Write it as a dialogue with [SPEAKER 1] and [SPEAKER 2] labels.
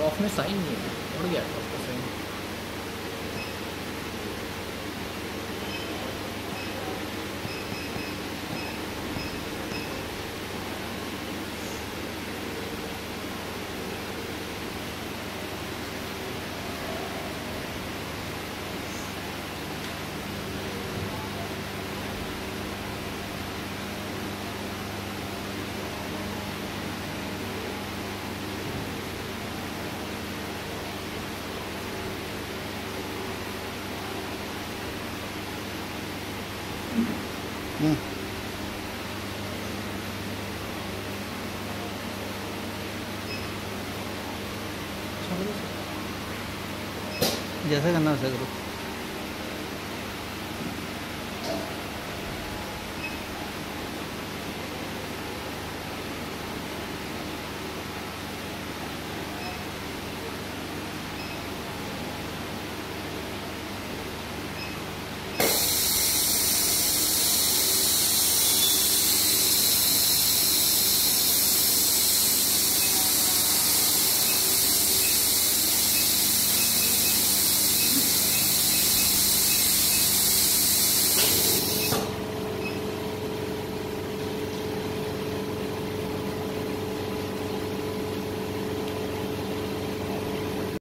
[SPEAKER 1] Of में sign नहीं है उड़ गया था उसका साइन
[SPEAKER 2] हम्म, जैसा करना वैसा करो।